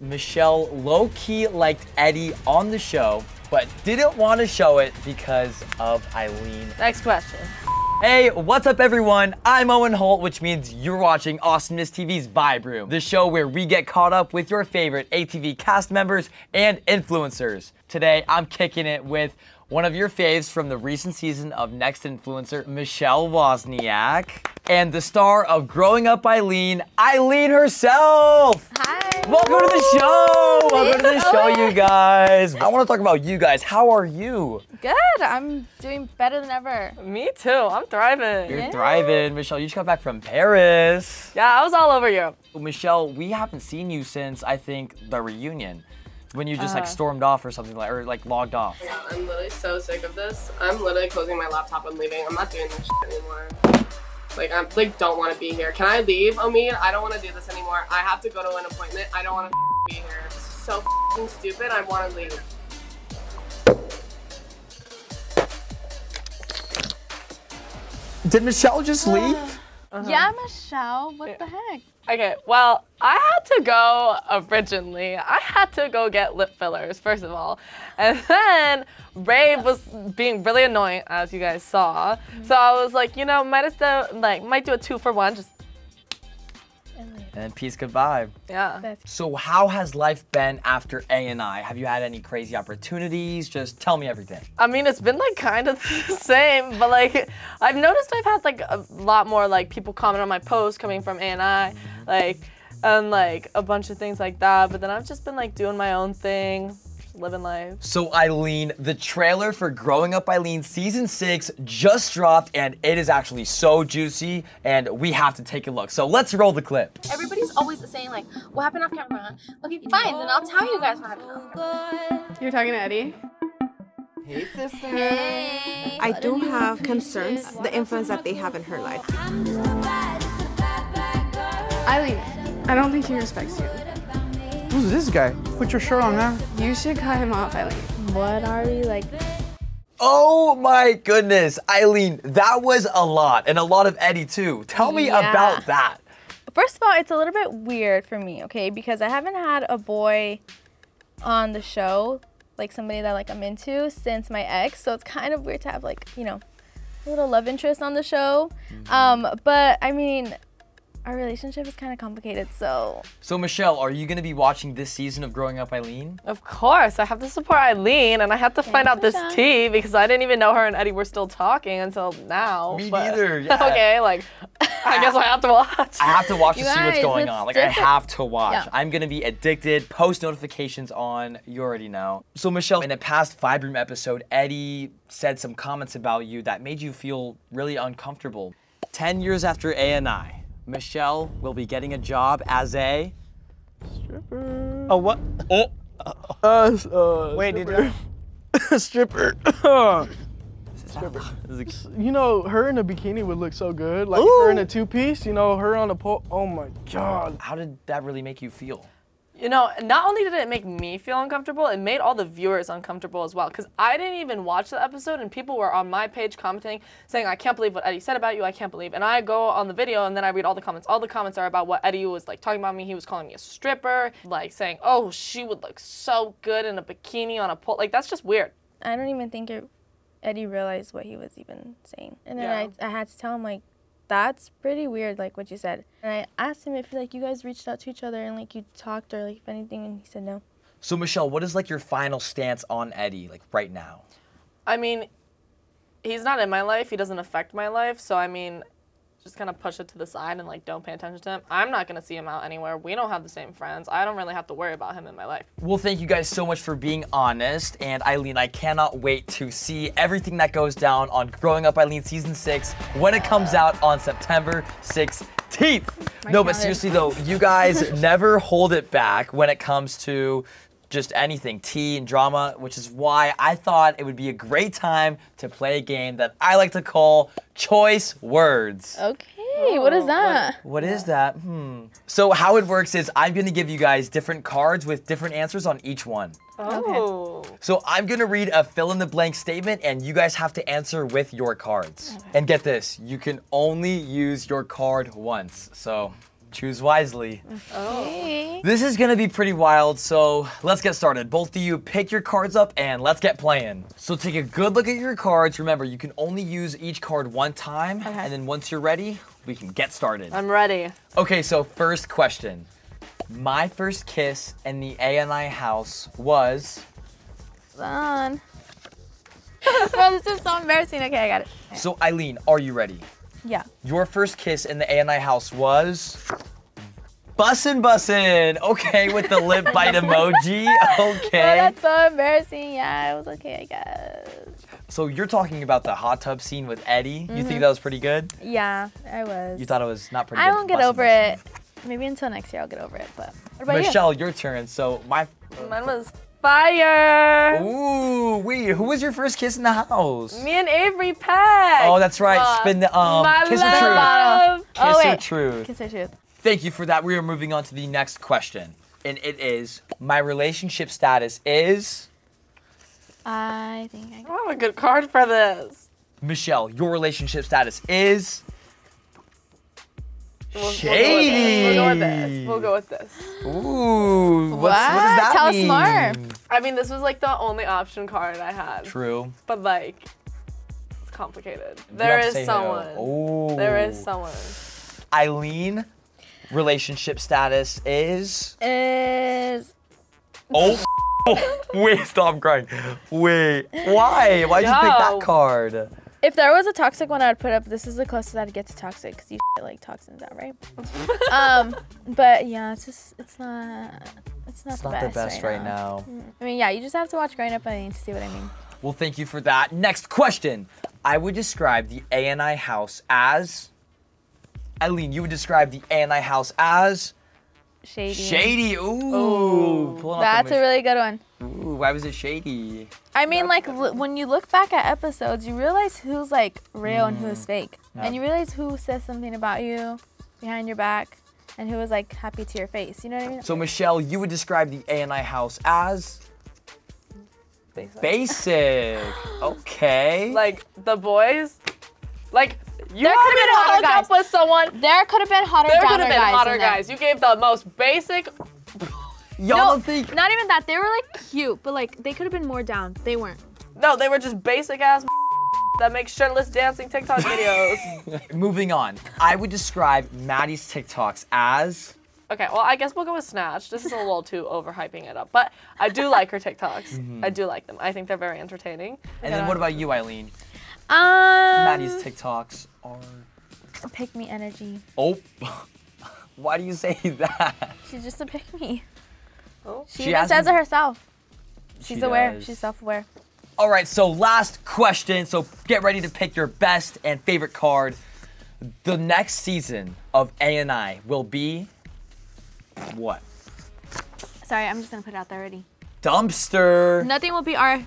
Michelle low key liked Eddie on the show, but didn't want to show it because of Eileen. Next question. Hey, what's up everyone? I'm Owen Holt, which means you're watching Awesomeness TV's Vibe Room, the show where we get caught up with your favorite ATV cast members and influencers. Today, I'm kicking it with one of your faves from the recent season of Next Influencer, Michelle Wozniak, and the star of Growing Up Eileen, Eileen herself! Hi. Welcome to the show! Welcome to the show, you guys. I want to talk about you guys. How are you? Good. I'm doing better than ever. Me too. I'm thriving. You're thriving. Michelle, you just got back from Paris. Yeah, I was all over you. Michelle, we haven't seen you since I think the reunion. When you just like Uh. stormed off or something like or like logged off. Yeah, I'm literally so sick of this. I'm literally closing my laptop and leaving. I'm not doing this shit anymore. Like I'm like don't want to be here. Can I leave, Omid? I don't want to do this anymore. I have to go to an appointment. I don't want to be here. This is so fing stupid. I want to leave. Did Michelle just leave? Uh-huh. Yeah, Michelle. What the heck? Okay, well, I had to go originally. I had to go get lip fillers, first of all. And then Ray was being really annoying, as you guys saw. Mm-hmm. So I was like, you know, might as well, like, might do a two for one, just, And peace goodbye. yeah. So how has life been after A and I? Have you had any crazy opportunities? Just tell me everything. I mean, it's been like kind of the same, but like I've noticed I've had like a lot more like people comment on my posts coming from A and I, mm-hmm. like and like a bunch of things like that. But then I've just been like doing my own thing, just living life. So Eileen, the trailer for Growing Up Eileen season six just dropped and it is actually so juicy and we have to take a look. So let's roll the clip. Everybody's always saying like, what happened off camera? Okay, fine, then I'll tell you guys what happened off camera. You're talking to Eddie? Hey, sister. Hey. I do have concerns, the influence that they have in her life. Eileen, I don't think he respects you. Who's this guy? Put your shirt on, man. You should cut him off, Eileen. What are we like? Oh my goodness, Eileen, that was a lot and a lot of Eddie too. Tell me Yeah. about that. First of all, it's a little bit weird for me, okay? Because I haven't had a boy on the show, like somebody that like I'm into since my ex. So it's kind of weird to have like, you know, a little love interest on the show. Um, but I mean, our relationship is kind of complicated, so So Michelle, are you gonna be watching this season of Growing Up Eileen? Of course, I have to support Eileen, and I have to find out this Michelle. tea because I didn't even know her and Eddie were still talking until now. Me but- neither, yeah. okay, like I ah. guess I have to watch. I have to watch to You see what's going on. Like I have to watch. Yeah. I'm gonna be addicted. Post notifications on. You already know. So Michelle, in a past Vibe Room episode, Eddie said some comments about you that made you feel really uncomfortable. Ten years after A and I, Michelle will be getting a job as a. Stripper. Oh, what? Oh, Uh, uh, wait, did you? stripper. You know, her in a bikini would look so good. Like Ooh. her in a two piece, you know, her on a pole. Oh my God. How did that really make you feel? You know, not only did it make me feel uncomfortable, it made all the viewers uncomfortable as well. Because I didn't even watch the episode, and people were on my page commenting, saying, I can't believe what Eddie said about you, I can't believe. And I go on the video, and then I read all the comments. All the comments are about what Eddie was like talking about me. He was calling me a stripper, like saying, oh, she would look so good in a bikini on a pole. Like, that's just weird. I don't even think it, Eddie realized what he was even saying. And then Yeah. I, I had to tell him like, that's pretty weird, like what you said. And I asked him if like you guys reached out to each other and like you talked or like if anything, and he said no. So Michelle, what is like your final stance on Eddie, like right now? I mean, he's not in my life. He doesn't affect my life. So, I mean, just kind of push it to the side and like don't pay attention to him. I'm not going to see him out anywhere. We don't have the same friends. I don't really have to worry about him in my life. Well, thank you guys so much for being honest. And Eileen, I cannot wait to see everything that goes down on Growing Up Eileen Season 6 when it comes out on September 16th. no, but seriously though, you guys never hold it back when it comes to just anything, tea and drama, which is why I thought it would be a great time to play a game that I like to call Choice Words. Okay, what is that? What is that? Hmm. So how it works is I'm gonna give you guys different cards with different answers on each one. Oh. So I'm gonna read a fill in the blank statement and you guys have to answer with your cards. And get this, you can only use your card once. So Choose wisely. Okay. This is gonna be pretty wild, so let's get started. Both of you pick your cards up and let's get playing. So take a good look at your cards. Remember, you can only use each card one time, okay. and then once you're ready, we can get started. I'm ready. Okay, so first question. My first kiss in the ANI house was. Son. Bro, this is so embarrassing. Okay, I got it. So Eileen, are you ready? Yeah. Your first kiss in the ANI house was. Bussin' bussin'. Okay, with the lip bite emoji. Okay. Oh, that's so embarrassing. Yeah, it was okay, I guess. So you're talking about the hot tub scene with Eddie. You think mm-hmm. that was pretty good? Yeah, I was. You thought it was not pretty I good? won't get Bussin' over bussin'. it. Maybe until next year I'll get over it. But what about Michelle, your turn. So my. Mine was fire. Ooh, wait. Who was your first kiss in the house? Me and Avery pegged. Oh, that's right. Uh, Spin the um. my kiss or truth. love. Kiss Oh, or wait. truth. Kiss or truth. Thank you for that. We are moving on to the next question, and it is my relationship status is I think I I have a good card for this. Michelle. Your relationship status is We'll, shady. We'll go with this. We'll go with this. Ooh, what's, what What? does that Tell us more. I mean, this was like the only option card I had. True. But like, it's complicated. You There have to is say someone. No. There is someone. Eileen, relationship status is. is Oh. Wait, stop crying. Wait, why? Why'd you pick that card? if there was a toxic one I'd put up this is the closest I'd get to toxic because you like toxins out right um but yeah it's just it's not it's not, It's the, not best the best right now. Mm. I mean yeah you just have to watch growing up I to see what I mean Well, thank you for that. Next question. I would describe the ANI house as. Eileen, you would describe the ANI house as shady shady. Ooh, Ooh. that's a really good one Ooh, why was it shady? I mean like when you look back at episodes you realize who's like real and who's mm. fake Yeah. and you realize who says something about you behind your back and who was like happy to your face you know what I mean So, Michelle, you would describe the ANI house as Basic. basic. Okay. Like the boys. Like you There could've been wanted hotter hook up guys. with someone. there could have been hotter There could have been guys hotter guys. You gave the most basic. Y'all No, don't think. not even that. They were like cute, but like they could have been more down. They weren't. No, they were just basic ass that makes shirtless dancing TikTok videos. Moving on. I would describe Maddie's TikToks as. Okay, well, I guess we'll go with Snatch. This is a little too overhyping it up, but I do like her TikToks. I do like them. I think they're very entertaining. And then what about you, Eileen? Um, Maddie's TikToks are. pick me energy. Oh. Why do you say that? She's just a pick me. Oh. She, She even says it herself. She She's aware. does. She's self-aware. All right, so last question. So get ready to pick your best and favorite card. The next season of ANI will be what? Sorry, I'm just gonna put it out there already. Dumpster. Nothing will be our.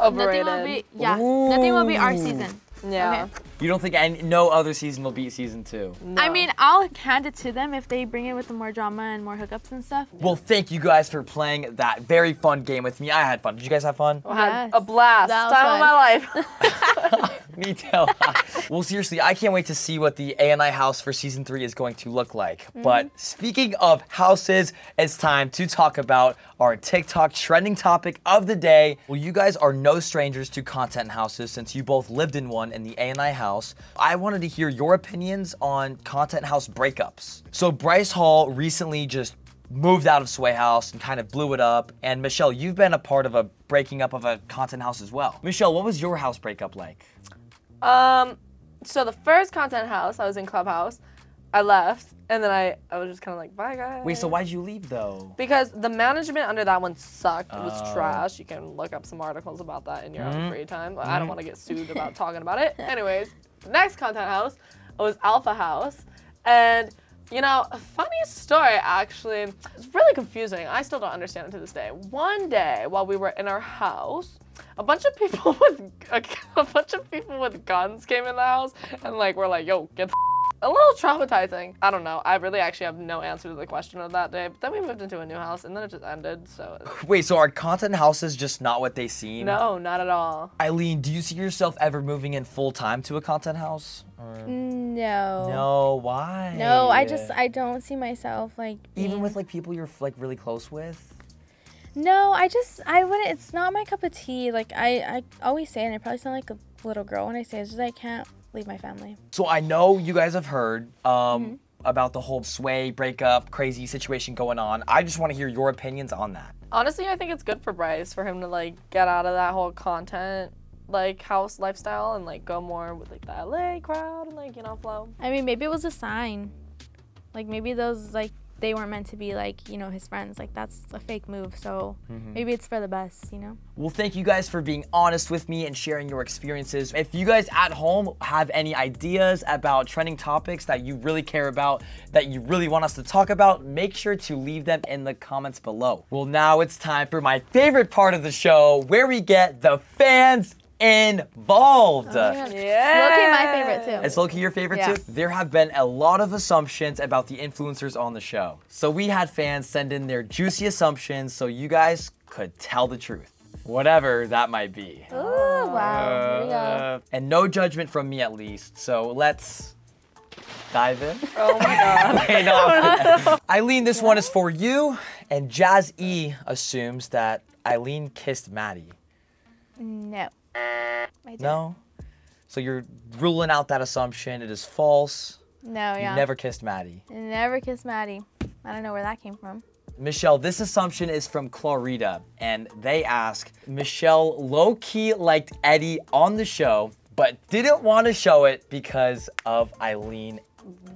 Overrated. Nothing will be. Yeah. Nothing will be our season. Yeah. Okay. You don't think any, no other season will beat season two? No. I mean, I'll hand it to them if they bring it with the more drama and more hookups and stuff. Well, thank you guys for playing that very fun game with me. I had fun. Did you guys have fun? Oh, I had a blast. That was Time of my life. Me too. well, seriously, I can't wait to see what the ANI house for season three is going to look like. Mm-hmm. But speaking of houses, it's time to talk about our TikTok trending topic of the day. Well, you guys are no strangers to content houses since you both lived in one in the ANI house. I wanted to hear your opinions on content house breakups. So Bryce Hall recently just moved out of Sway House and kind of blew it up. And Michelle, you've been a part of a breaking up of a content house as well. Michelle, what was your house breakup like? Um, so the first content house, I was in Clubhouse. I left, and then I, I was just kind of like, bye guys. Wait, so why'd you leave though? Because the management under that one sucked. It was Oh. trash. You can look up some articles about that in your Mm-hmm. own free time. I don't want to get sued about talking about it. Anyways, next content house was Alpha House. And, you know, a funny story actually. It's really confusing. I still don't understand it to this day. One day while we were in our house, a bunch of people with a, a bunch of people with guns came in the house and like were like, "Yo, get the a little traumatizing. I don't know. I really actually have no answer to the question of that day. But then we moved into a new house and then it just ended. So Wait, so are content houses just not what they seem? no, not at all. Eileen, do you see yourself ever moving in full time to a content house? Or- No. No, why? No, I just I don't see myself like even with like people you're like really close with. No, I just I wouldn't. It's not my cup of tea. Like I I always say, and I probably sound like a little girl when I say it, it's just I can't leave my family. So I know you guys have heard um, Mm-hmm. about the whole sway breakup, crazy situation going on. I just want to hear your opinions on that. Honestly, I think it's good for Bryce for him to like get out of that whole content like house lifestyle and like go more with like the LA crowd and like you know flow. I mean, maybe it was a sign. Like maybe those like they weren't meant to be like you know his friends. Like that's a fake move. So Mm-hmm. maybe it's for the best. You know. Well, thank you guys for being honest with me and sharing your experiences. If you guys at home have any ideas about trending topics that you really care about, that you really want us to talk about, make sure to leave them in the comments below. Well, now it's time for my favorite part of the show where we get the fans involved. Yeah. Loki, my favorite too. Is Loki your favorite Yeah. too? There have been a lot of assumptions about the influencers on the show. So we had fans send in their juicy assumptions so you guys could tell the truth. Whatever that might be. Ooh, wow. Here we go. Uh, and no judgment from me at least. So let's dive in. Oh my god. No. Eileen, this one is for you. And Jazz E assumes that Eileen kissed Maddie. No. I didn't. No? So you're ruling out that assumption. It is false. No. Yeah. You never kissed Maddie. Never kissed Maddie. I don't know where that came from. Michelle, this assumption is from Clarita, and they ask Michelle low key liked Eddie on the show, but didn't want to show it because of Eileen.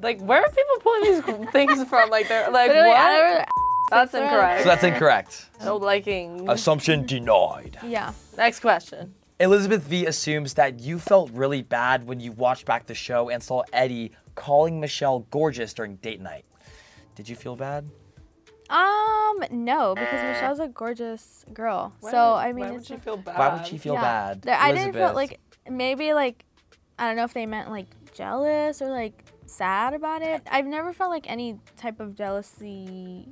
like where are people pulling these things from? Like they're like Literally, what? Never- That's incorrect. So that's incorrect. no liking. Assumption denied. Yeah. Next question. Elizabeth V assumes that you felt really bad when you watched back the show and saw Eddie calling Michelle gorgeous during date night. Did you feel bad? Um, no, because Michelle's a gorgeous girl. Why so would- I mean, why would it's she feel bad? Why would she feel yeah. bad? There- I didn't feel like maybe like I don't know if they meant like jealous or like sad about it. I've never felt like any type of jealousy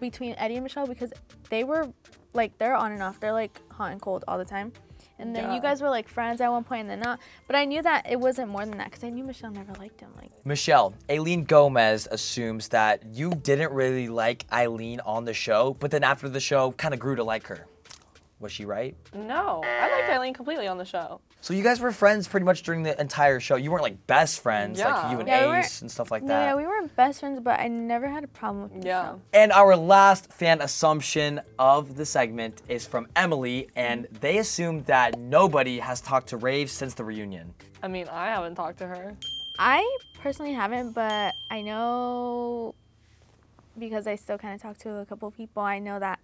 between Eddie and Michelle because they were like they're on and off. They're like hot and cold all the time. And then Yeah. you guys were like friends at one point and then not. But I knew that it wasn't more than that because I knew Michelle never liked him. Like Michelle, Aileen Gomez assumes that you didn't really like Eileen on the show, but then after the show, kind of grew to like her. Was she right? No, I liked Eileen completely on the show. So you guys were friends pretty much during the entire show. You weren't like best friends, like you and Yeah, we were- Ace and stuff like that. yeah, we weren't best friends, but I never had a problem with Yeah. Michelle. And our last fan assumption of the segment is from Emily, and they assume that nobody has talked to Rave since the reunion. I mean, I haven't talked to her. I personally haven't, but I know because I still kind of talk to a couple people. I know that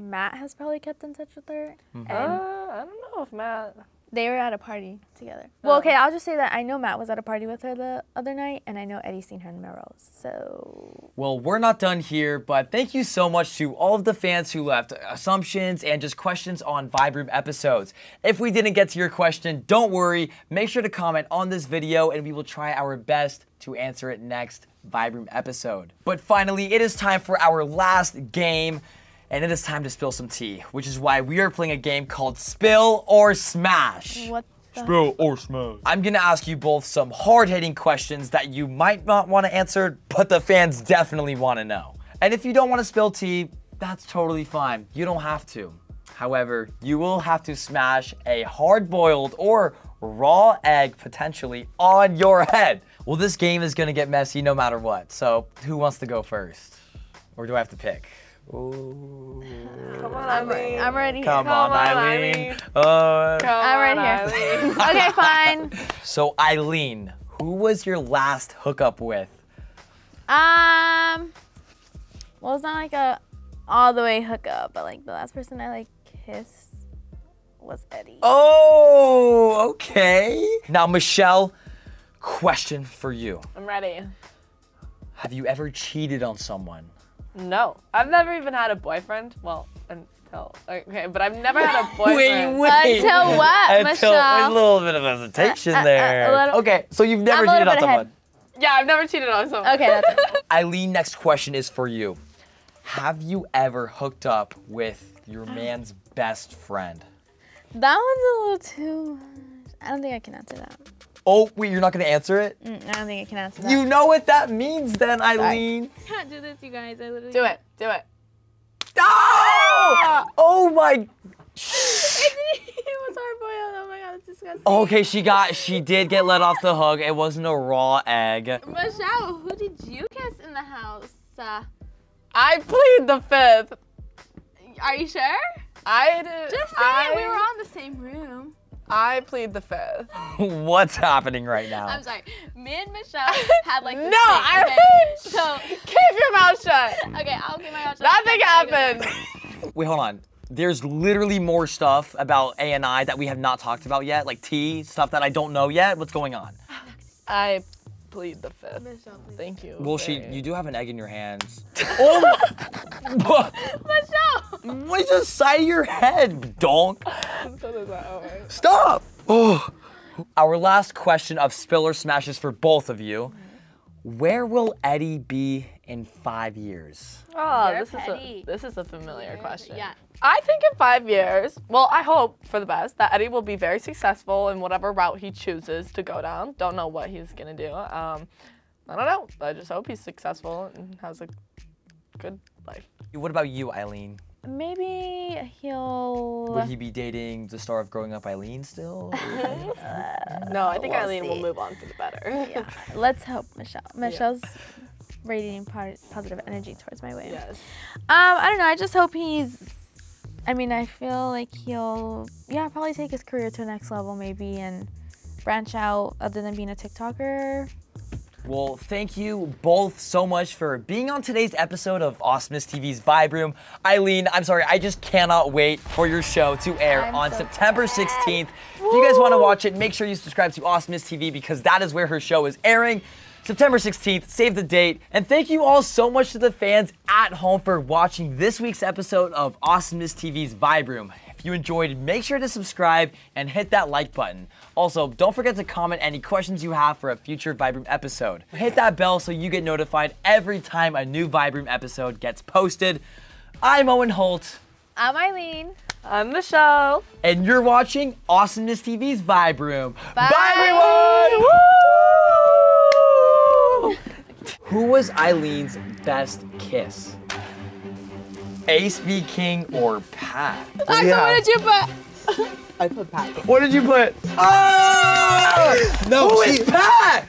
Matt has probably kept in touch with her, Mm-hmm. Uh, I don't know if Matt. they were at a party together. Well, Oh. okay, I'll just say that I know Matt was at a party with her the other night, and I know Eddie's seen her in Melrose. So Well, we're not done here, but thank you so much to all of the fans who left assumptions and just questions on Vibe Room episodes. If we didn't get to your question, don't worry. Make sure to comment on this video and we will try our best to answer it next Vibe Room episode. But finally, it is time for our last game. And it is time to spill some tea, which is why we are playing a game called Spill or Smash. what? The Spill or smash. I'm gonna ask you both some hard hitting questions that you might not want to answer, but the fans definitely want to know. And if you don't want to spill tea, that's totally fine. You don't have to. However, you will have to smash a hard boiled or raw egg potentially on your head. Well, this game is gonna get messy no matter what. So, who wants to go first? Or do I have to pick? Ooh. Come on, Eileen. I'm ready. Come, here. on, on, Eileen. Eileen. Uh, Come I'm on, right here. Eileen. okay, fine. so, Eileen, who was your last hookup with? Um, well, it's not like a all the way hookup, but like the last person I like kissed was Eddie. Oh, okay. Now, Michelle, question for you. I'm ready. Have you ever cheated on someone? No, I've never even had a boyfriend. Well, until okay, but I've never had a boyfriend. Wait, wait. Until what, Until Michelle? a little bit of hesitation Uh, uh, uh, there. a little- okay, so you've never I'm a cheated little on bit ahead. someone. Yeah, I've never cheated on someone. Okay, that's it. Eileen, next question is for you. Have you ever hooked up with your man's best friend? That one's a little too. I don't think I can answer that. Oh, wait, you're not gonna answer it? Mm, I don't think I can answer that. You know what that means then, Eileen. I can't do this, you guys. I literally Do it. Do it. Oh! Oh my. it was hard boiled. Oh my god, it's disgusting. Okay, she got, she did get let off the hook. It wasn't a raw egg. Michelle, who did you kiss in the house? Uh, I plead the fifth. are you sure? I did. Just say I, it. We were on the same room. I plead the fifth. What's happening right now? I'm sorry. Me and Michelle had like the No, I okay? So Keep your mouth shut. okay, I'll keep my mouth shut. Nothing I'm not gonna happened. Wait, hold on. There's literally more stuff about A and I that we have not talked about yet, like T stuff that I don't know yet. What's going on? I plead the fifth. Michelle. Thank you. Well, she, you do have an egg in your hands. oh, my- Michelle. what's the side of your head, donk? So does. Stop. Oh. Our last question of Spiller Smashes for both of you. Mm-hmm. Where will Eddie be in five years? Oh, You're this is a this is a familiar question. Yeah. I think in five years, well, I hope for the best that Eddie will be very successful in whatever route he chooses to go down. Don't know what he's gonna do. Um, I don't know. I just hope he's successful and has a good life. What about you, Eileen? Maybe he'll. Would he be dating the star of Growing Up, Eileen, still? No, I think We'll Eileen will move on for the better. Yeah. Let's hope Michelle. Michelle's radiating positive energy towards my way. yes. Um, I don't know. I just hope he's. I mean, I feel like he'll, yeah, probably take his career to the next level, maybe, and branch out other than being a TikToker. Well, thank you both so much for being on today's episode of Awesomeness TV's Vibe Room. Eileen, I'm sorry, I just cannot wait for your show to air I'm on so September 16th. If you guys want to watch it, make sure you subscribe to Awesomeness TV because that is where her show is airing. September 16th, save the date. And thank you all so much to the fans at home for watching this week's episode of Awesomeness TV's Vibe Room. If you enjoyed, make sure to subscribe and hit that like button. Also, don't forget to comment any questions you have for a future Vibe Room episode. Hit that bell so you get notified every time a new Vibe Room episode gets posted. I'm Owen Holt, I'm Eileen. I'm Michelle. and you're watching Awesomeness TV's Vibe Room. Bye. everyone! Woo! Who was Eileen's best kiss? Ace B King or Pat? Axel, yeah. what did you put? I put Pat. What did you put? Oh! No, Who she- is Pat?